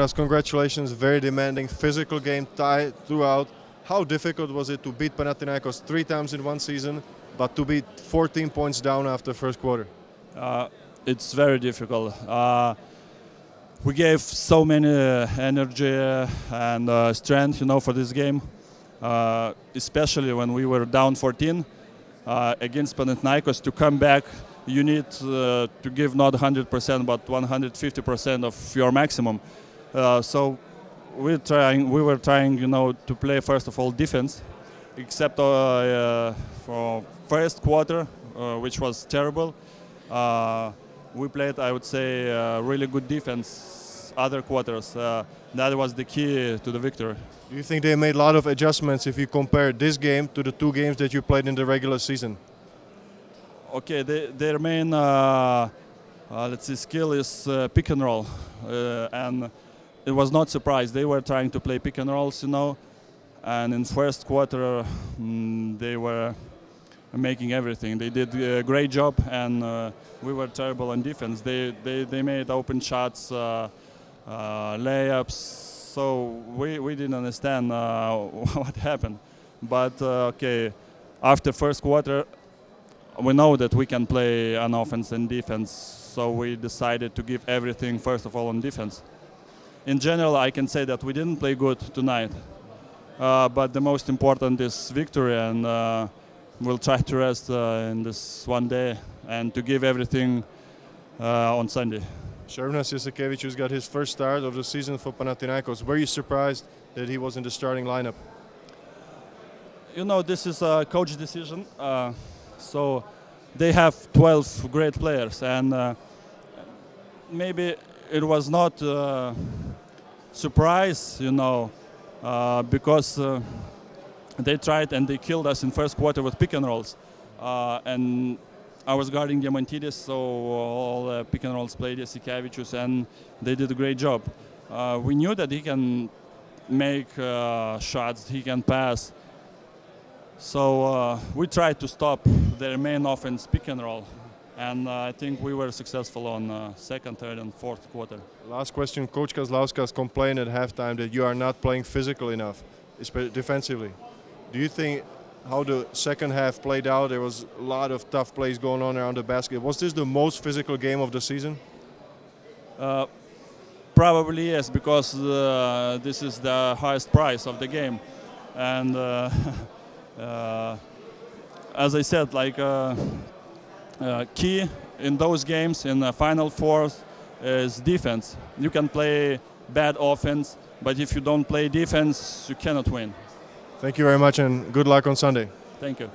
Ramūnas, congratulations. Very demanding physical game tie throughout. How difficult was it to beat Panathinaikos three times in one season, but to beat 14 points down after first quarter? Uh, it's very difficult. Uh, we gave so many uh, energy and uh, strength, you know, for this game, uh, especially when we were down 14 uh, against Panathinaikos. To come back, you need to give not 100% but 150% of your maximum. So we're trying, we were trying, you know, to play first of all defense, except for first quarter, which was terrible we played, I would say, uh, really good defense other quarters. Uh, that was the key to the victory. Do you think they made a lot of adjustments if you compare this game to the two games that you played in the regular season? Okay, they, their main, uh, uh let's see, skill is uh, pick and roll, uh, and it was not surprised. They were trying to play pick and rolls, you know, and in first quarter mm, they were making everything. They did a great job, and uh, we were terrible on defense. They they, they made open shots, uh, uh, layups. So we, we didn't understand uh, what happened. But uh, okay, after first quarter, we know that we can play on offense and defense. So we decided to give everything first of all on defense. In general, I can say that we didn't play good tonight. Uh, but the most important is victory and we'll try to rest uh, in this one day and to give everything uh, on Sunday. Šarūnas Jasikevičius got his first start of the season for Panathinaikos. Were you surprised that he was in the starting lineup? You know, this is a coach decision. Uh, so they have 12 great players, and uh, maybe it was not surprise, you know, uh, because uh, they tried and they killed us in first quarter with pick and rolls. Uh, and I was guarding Diamantidis, so all uh, pick and rolls played Jasikevičius, and they did a great job. Uh, we knew that he can make uh, shots, he can pass. So uh, we tried to stop their main offense pick and roll. And uh, I think we were successful on second, third, and fourth quarter. Last question. Coach Kazlauskas complained at halftime that you are not playing physical enough, especially defensively. Do you think how the second half played out? There was a lot of tough plays going on around the basket. Was this the most physical game of the season? Uh, probably yes, because uh, this is the highest price of the game, and uh, uh as I said, like uh, uh, Uh, key in those games in the final four is defense. You can play bad offense, but if you don't play defense, you cannot win. Thank you very much and good luck on Sunday. Thank you.